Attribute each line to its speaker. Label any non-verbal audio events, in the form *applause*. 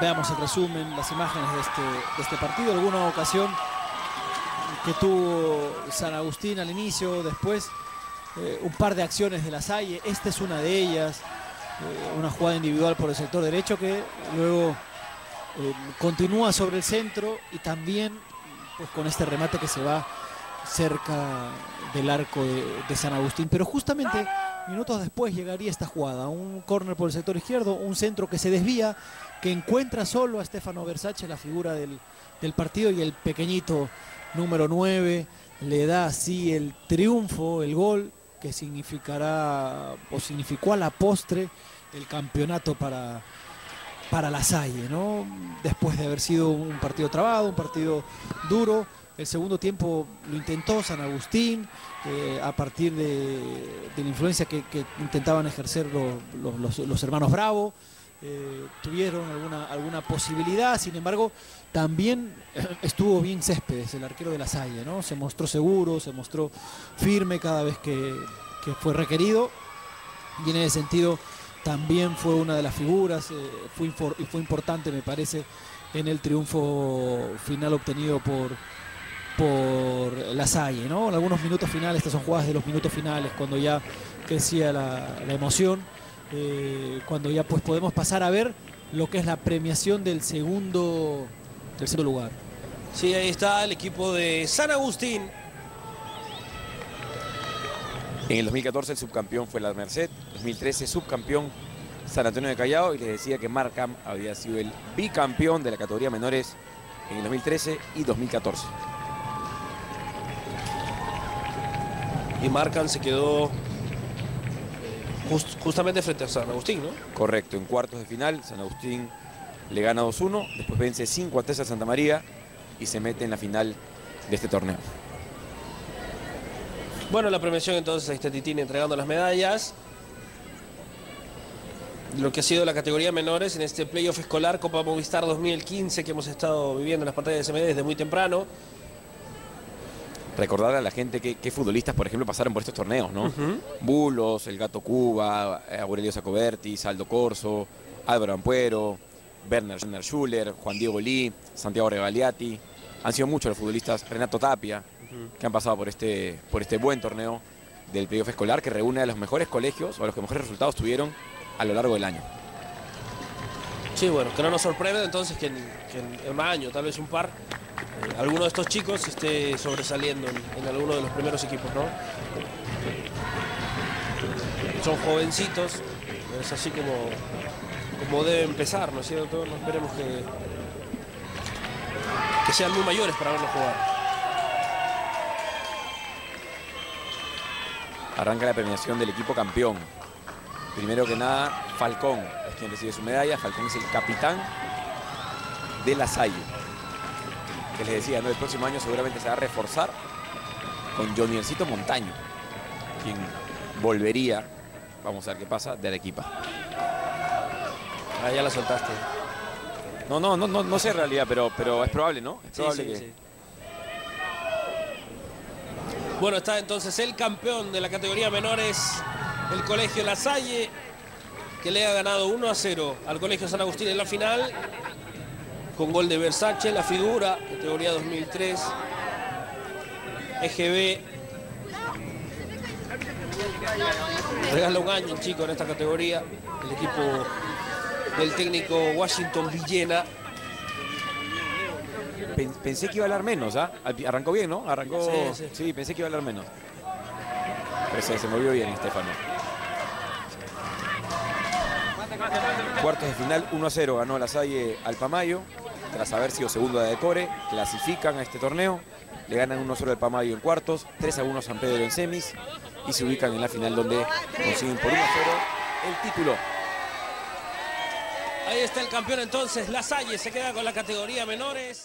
Speaker 1: Veamos el resumen, las imágenes de este, este partido. Alguna ocasión que tuvo San Agustín al inicio, después eh, un par de acciones de la Salle. Esta es una de ellas. eh, una jugada individual por el sector derecho que luego eh, continúa sobre el centro y también pues, con este remate que se va cerca del arco de, San Agustín. Pero justamente minutos después llegaría esta jugada. Un córner por el sector izquierdo, un centro que se desvía, que encuentra solo a Stefano Versace, la figura del, del partido, y el pequeñito número 9 le da así el triunfo, el gol, que significará o significó a la postre el campeonato para, para la Salle, ¿no? Después de haber sido un partido trabado, un partido duro. El segundo tiempo lo intentó San Agustín eh, a partir de, de la influencia que, intentaban ejercer los, los- hermanos Bravo. Eh, tuvieron alguna, alguna posibilidad, sin embargo, también *clears throat* estuvo bien Céspedes, el arquero de la Salle, ¿no? Se mostró seguro, se mostró firme cada vez que, que fue requerido. Y en ese sentido también fue una de las figuras, eh, fue, fue importante, me parece, en el triunfo final obtenido por, por la Salle, ¿no? En algunos minutos finales, estas son jugadas de los minutos finales, cuando ya crecía la, la emoción, eh, cuando ya pues podemos pasar a ver lo que es la premiación del segundo, del segundo lugar.
Speaker 2: Sí, ahí está el equipo de San Agustín.
Speaker 3: En el 2014 el subcampeón fue la Merced, 2013 subcampeón San Antonio de Callao y les decía que Markham había sido el bicampeón de la categoría menores en el 2013 y 2014.
Speaker 2: Y Marcan se quedó just- justamente frente a San Agustín, ¿no?
Speaker 3: Correcto, en cuartos de final San Agustín le gana 2-1, después vence 5 a 3 a Santa María y se mete en la final de este torneo.
Speaker 2: Bueno, la premiación entonces ahí está Titín entregando las medallas. Lo que ha sido la categoría menores en este playoff escolar Copa Movistar 2015 que hemos estado viviendo en las pantallas de SMD desde muy temprano.
Speaker 3: Recordar a la gente que, que futbolistas, por ejemplo, pasaron por estos torneos, ¿no? Bulos, el Gato Cuba, eh, Aurelio Sacoberti, Saldo Corso, Álvaro Ampuero, Werner, Schuller, Juan Diego Lee, Santiago Regaliati. Han sido muchos los futbolistas, Renato Tapia, que han pasado por este, por este buen torneo del playoff escolar que reúne a los mejores colegios o a los que mejores resultados tuvieron a lo largo del año.
Speaker 2: Sí, bueno, que no nos sorprende entonces que en, que en un año, tal vez un par, alguno de estos chicos esté sobresaliendo en, alguno de los primeros equipos, ¿no? Son jovencitos, es así como, como debe empezar, ¿no es cierto? No esperemos que, que sean muy mayores para verlos jugar.
Speaker 3: Arranca la premiación del equipo campeón. Primero que nada, Falcón es quien recibe su medalla. Falcón es el capitán de la Salle. Que les decía, ¿no? el próximo año seguramente se va a reforzar con Joniercito Montaño, quien volvería, vamos a ver qué pasa, de Arequipa.
Speaker 2: Ah, ya la soltaste.
Speaker 3: No, no, no, no, no sé en realidad, pero, pero es probable, ¿no? Es
Speaker 2: Sí,
Speaker 3: probable
Speaker 2: sí,
Speaker 3: que...
Speaker 2: sí. Bueno, está entonces el campeón de la categoría menores, el Colegio La Salle, que le ha ganado 1 a 0 al Colegio San Agustín en la final, con gol de Versace, la figura, categoría 2003, EGB. Regala un año chico en esta categoría, el equipo del técnico Washington Villena.
Speaker 3: Pen- Pensé que iba a hablar menos, ¿ah? Al- Arrancó bien, ¿no? Arrancó...
Speaker 2: Sí, sí.
Speaker 3: Sí, pensé que iba a hablar menos. Pero se, se movió bien, Estefano. Cuartos de final, 1 a 0 ganó la Salle al Pamayo. Tras haber sido segundo de Decore, clasifican a este torneo. Le ganan 1 a 0 al Pamayo en cuartos, 3 a 1 San Pedro en semis. Y se ubican en la final donde consiguen por 1 a 0 el título.
Speaker 2: Ahí está el campeón entonces, La Salle se queda con la categoría menores.